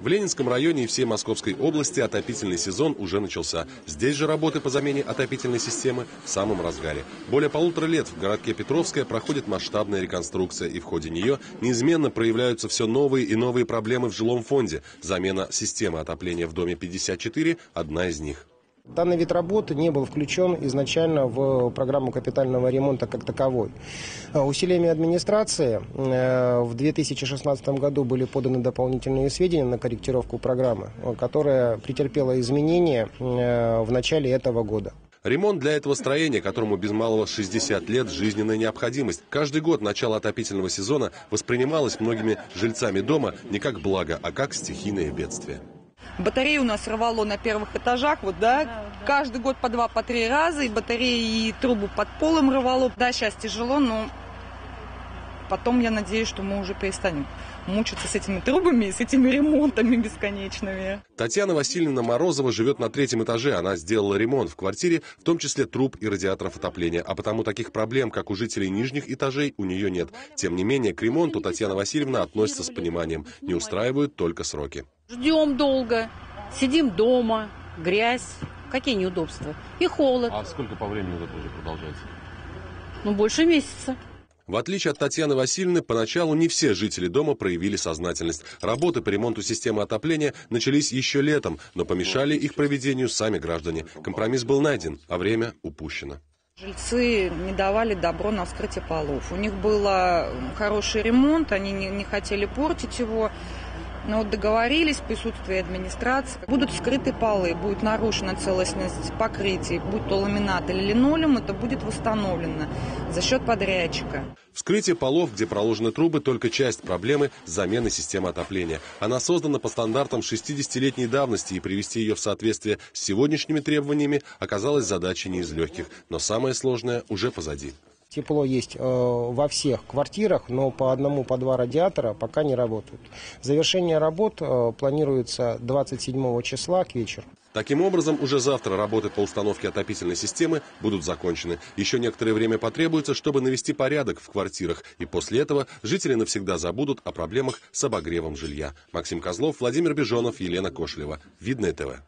В Ленинском районе и всей Московской области отопительный сезон уже начался. Здесь же работы по замене отопительной системы в самом разгаре. Более полутора лет в городке Петровская проходит масштабная реконструкция, и в ходе нее неизменно проявляются все новые и новые проблемы в жилом фонде. Замена системы отопления в доме 54 – одна из них. Данный вид работы не был включен изначально в программу капитального ремонта как таковой. А усилиями администрации э, в 2016 году были поданы дополнительные сведения на корректировку программы, которая претерпела изменения э, в начале этого года. Ремонт для этого строения, которому без малого 60 лет, жизненная необходимость. Каждый год начало отопительного сезона воспринималось многими жильцами дома не как благо, а как стихийное бедствие. Батареи у нас рвало на первых этажах, вот, да, да, да. каждый год по два, по три раза, и батареи, и трубу под полом рвало. Да, сейчас тяжело, но потом я надеюсь, что мы уже перестанем мучиться с этими трубами и с этими ремонтами бесконечными. Татьяна Васильевна Морозова живет на третьем этаже. Она сделала ремонт в квартире, в том числе труб и радиаторов отопления. А потому таких проблем, как у жителей нижних этажей, у нее нет. Тем не менее, к ремонту Татьяна Васильевна относится с пониманием. Не устраивают только сроки. Ждем долго, сидим дома, грязь, какие неудобства. И холод. А сколько по времени это уже продолжается? Ну, больше месяца. В отличие от Татьяны Васильевны, поначалу не все жители дома проявили сознательность. Работы по ремонту системы отопления начались еще летом, но помешали их проведению сами граждане. Компромисс был найден, а время упущено. Жильцы не давали добро на вскрытие полов. У них был хороший ремонт, они не, не хотели портить его. Но вот договорились в присутствии администрации. Будут скрыты полы, будет нарушена целостность покрытия, будь то ламинат или линолеум, это будет восстановлено за счет подрядчика. Вскрытие полов, где проложены трубы, только часть проблемы замены системы отопления. Она создана по стандартам 60-летней давности, и привести ее в соответствие с сегодняшними требованиями оказалась задачей не из легких. Но самое сложное уже позади. Тепло есть э, во всех квартирах, но по одному, по два радиатора пока не работают. Завершение работ э, планируется 27 числа к вечеру. Таким образом, уже завтра работы по установке отопительной системы будут закончены. Еще некоторое время потребуется, чтобы навести порядок в квартирах, и после этого жители навсегда забудут о проблемах с обогревом жилья. Максим Козлов, Владимир Бежонов, Елена Кошелева. Видное ТВ.